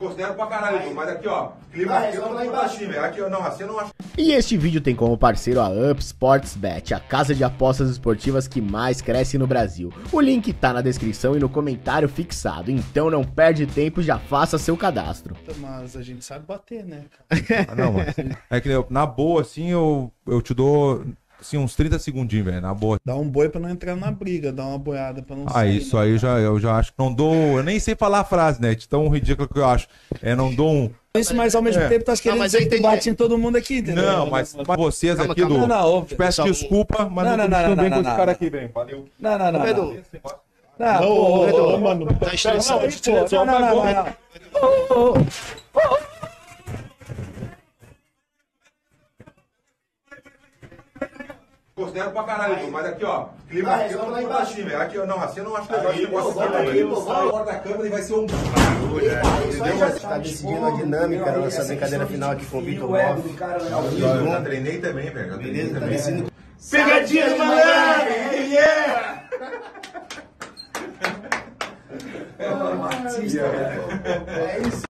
Considero pra caralho, mas aqui, ó, clima aqui eu lá embaixo, velho. Aqui, não, assim eu não acho. E este vídeo tem como parceiro a Up Sports Bet, a casa de apostas esportivas que mais cresce no Brasil. O link tá na descrição e no comentário fixado, então não perde tempo e já faça seu cadastro. Mas a gente sabe bater, né, cara? Ah, não, mas é que eu, na boa, assim, eu, eu te dou assim, uns 30 segundinhos, velho, na boa. Dá um boi pra não entrar na briga, dá uma boiada pra não Ah, sair, isso né, aí já, eu já acho que não dou. Eu nem sei falar a frase, né? De tão ridículo que eu acho. É, não dou um. Isso, mas ao mesmo é. tempo tá querendo não, dizer que tu bate em todo mundo aqui, entendeu? Não, mas pra vocês calma, aqui calma, do. Não, não, peço desculpa, mas não, não, não, não, bem com esse cara aqui, velho. Valeu. Não, não, não. Não, não, pô, mano. Tá estressado. Não, não, não, não. Considero pra caralho, mas aqui, ó, clima aqui eu tô lá embaixo, velho. Aqui, não, assim eu não acho legal esse negócio aqui, velho. Fora da câmera e vai ser um. Tá decidindo a dinâmica da nossa brincadeira final aqui com o Vitor Boff. Eu já treinei também, velho. Beleza, também. Pegadinha de malandro! Yeah! É isso.